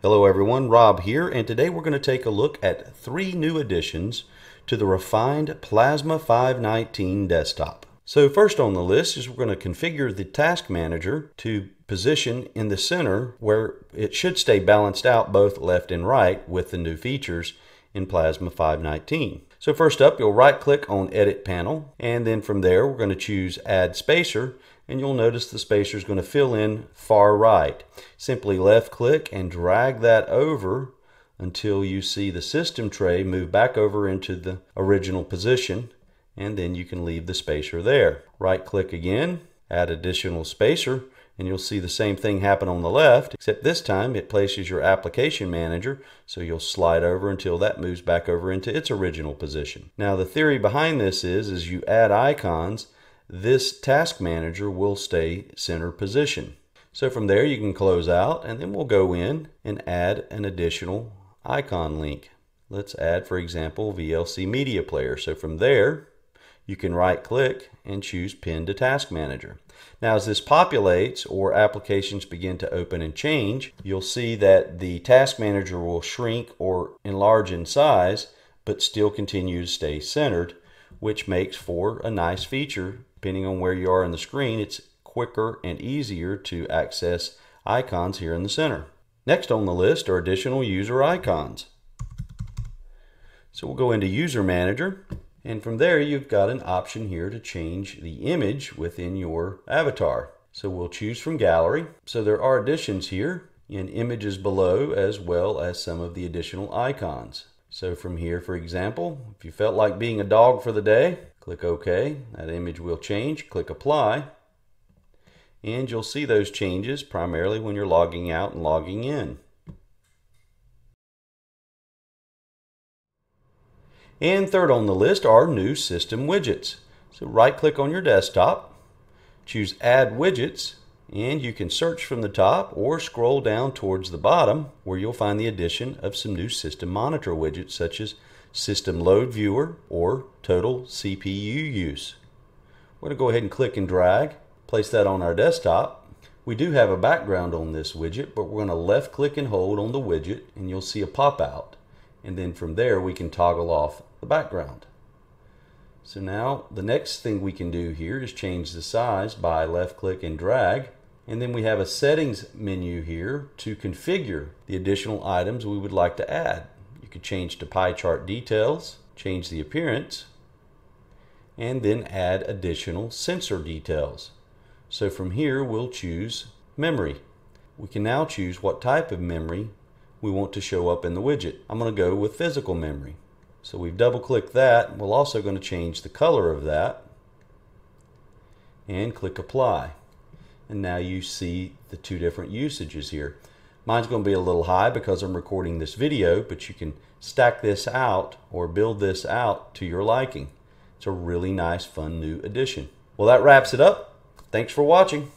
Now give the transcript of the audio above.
Hello everyone, Rob here, and today we're going to take a look at three new additions to the refined Plasma 519 desktop. So first on the list is we're going to configure the task manager to position in the center where it should stay balanced out both left and right with the new features in Plasma 519. So first up, you'll right click on Edit Panel, and then from there we're going to choose Add Spacer, and you'll notice the spacer is going to fill in far right. Simply left click and drag that over until you see the system tray move back over into the original position and then you can leave the spacer there. Right click again, add additional spacer and you'll see the same thing happen on the left except this time it places your application manager so you'll slide over until that moves back over into its original position. Now the theory behind this is as you add icons this task manager will stay center position. So from there you can close out and then we'll go in and add an additional icon link. Let's add for example VLC media player. So from there you can right click and choose pin to task manager. Now as this populates or applications begin to open and change you'll see that the task manager will shrink or enlarge in size but still continue to stay centered which makes for a nice feature depending on where you are in the screen, it's quicker and easier to access icons here in the center. Next on the list are additional user icons. So we'll go into User Manager, and from there you've got an option here to change the image within your avatar. So we'll choose from Gallery. So there are additions here in images below as well as some of the additional icons. So from here, for example, if you felt like being a dog for the day, Click OK. That image will change. Click Apply. And you'll see those changes primarily when you're logging out and logging in. And third on the list are new system widgets. So right click on your desktop, choose Add Widgets, and you can search from the top or scroll down towards the bottom where you'll find the addition of some new system monitor widgets such as System Load Viewer, or Total CPU Use. We're going to go ahead and click and drag, place that on our desktop. We do have a background on this widget, but we're going to left click and hold on the widget and you'll see a pop out. And then from there we can toggle off the background. So now the next thing we can do here is change the size by left click and drag. And then we have a settings menu here to configure the additional items we would like to add. You could change to pie chart details, change the appearance, and then add additional sensor details. So from here, we'll choose memory. We can now choose what type of memory we want to show up in the widget. I'm going to go with physical memory. So we've double clicked that. We're also going to change the color of that and click apply. And now you see the two different usages here. Mine's going to be a little high because I'm recording this video, but you can stack this out or build this out to your liking. It's a really nice, fun new addition. Well, that wraps it up. Thanks for watching.